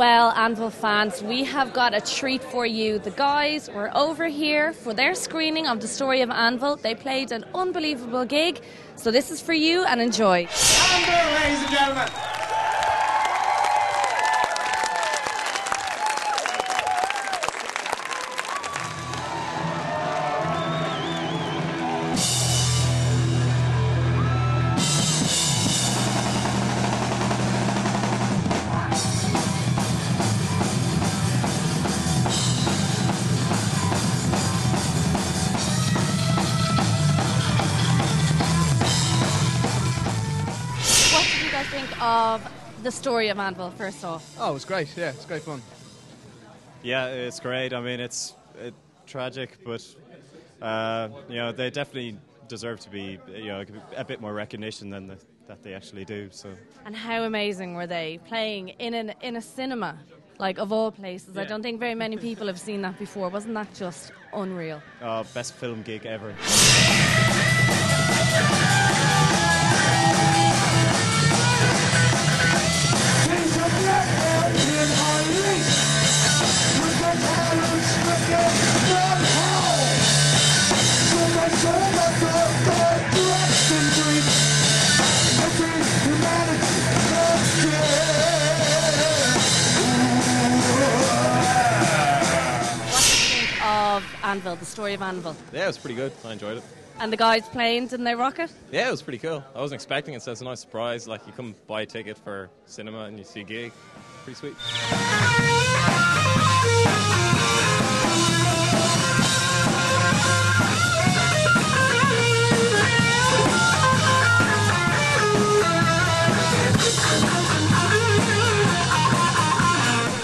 Well, Anvil fans, we have got a treat for you. The guys were over here for their screening of the story of Anvil. They played an unbelievable gig. So this is for you and enjoy. Anvil, ladies and gentlemen. Of the story of Anvil, first off? Oh, it was great. Yeah, it's great fun. Yeah, it's great. I mean, it's uh, tragic, but uh, you know they definitely deserve to be you know a bit more recognition than the, that they actually do. So And how amazing were they playing in an in a cinema, like of all places? I don't think very many people have seen that before. Wasn't that just unreal? uh, best film gig ever. Anvil, the story of Anvil? Yeah, it was pretty good. I enjoyed it. And the guys playing, didn't they rock it? Yeah, it was pretty cool. I wasn't expecting it, so it's a nice surprise. Like, you come buy a ticket for cinema and you see a gig. Pretty sweet. What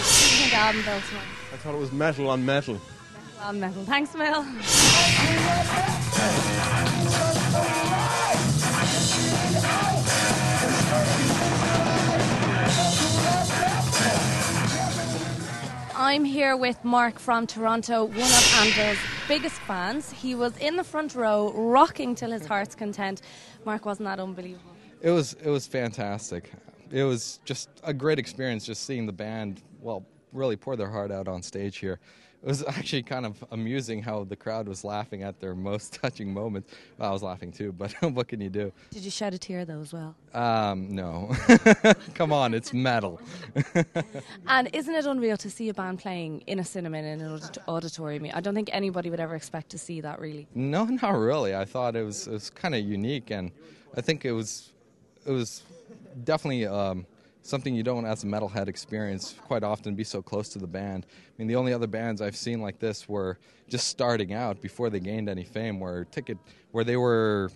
do you think of Anvil tonight? I thought it was metal on metal. On metal. Thanks, Mel. I'm here with Mark from Toronto, one of Anvil's biggest fans. He was in the front row, rocking till his heart's content. Mark, wasn't that unbelievable? It was it was fantastic. It was just a great experience just seeing the band well really pour their heart out on stage here. It was actually kind of amusing how the crowd was laughing at their most touching moments. Well, I was laughing too, but what can you do? Did you shed a tear though as well? Um, no, come on, it's metal. And isn't it unreal to see a band playing in a cinema in an auditorium? I don't think anybody would ever expect to see that really. No, not really. I thought it was it was kind of unique, and I think it was it was definitely um, something you don't, as a metalhead, experience quite often. Be so close to the band. I mean, the only other bands I've seen like this were just starting out before they gained any fame, where ticket where they were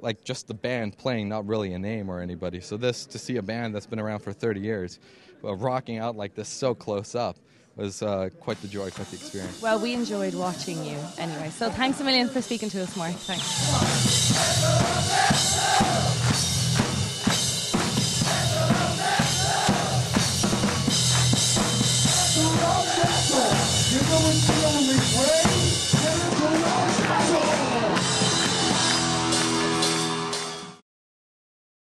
like just the band playing, not really a name or anybody. So this to see a band that's been around for 30 years, uh, rocking out like this so close up. Was uh, quite the joy, quite the experience. Well, we enjoyed watching you anyway. So thanks a million for speaking to us, Mark. Thanks.